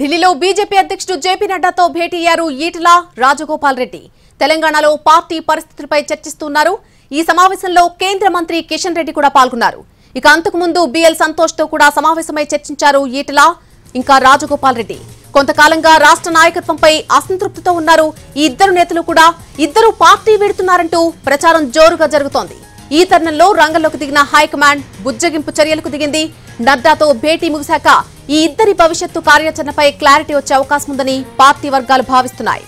ఢిల్లీలో బీజేపీ అధ్యక్షుడు జేపీ నడ్డాతో భేటీ అయ్యారు ఈటల రాజగోపాల్ రెడ్డి. తెలంగాణలో పార్టీ పరిస్థితులపై చర్చిస్తున్నారు. ఈ సమావేశంలో కేంద్ర మంత్రి కిషన్ రెడ్డి కూడా పాల్గొన్నారు. ఇక అంతకుముందు బిఎల్ సంతోష్తో కూడా సమావేశమై చర్చించారు ఈటల ఇంకా రాజగోపాల్ రెడ్డి. కొంతకాలంగా రాష్ట్ర నాయకత్వంపై అసంతృప్తితో ఉన్నారు ఈ ఇద్దరు నేతలు కూడా. ఇద్దరు పార్టీ విడుతున్నారంటూ ప్రచారం జోరుగా జరుగుతోంది. ఈ తరుణంలో రంగంలోకి దిగిన హైకమాండ్ బుజ్జగింపు చర్యలకు దిగింది. నడ్డాతో భేటీ ముగిశాక ఈ ఇద్దరి భవిష్యత్తు కార్యాచరణపై క్లారిటీ వచ్చే అవకాశం ఉందని పార్టీ వర్గాలు భావిస్తున్నాయి.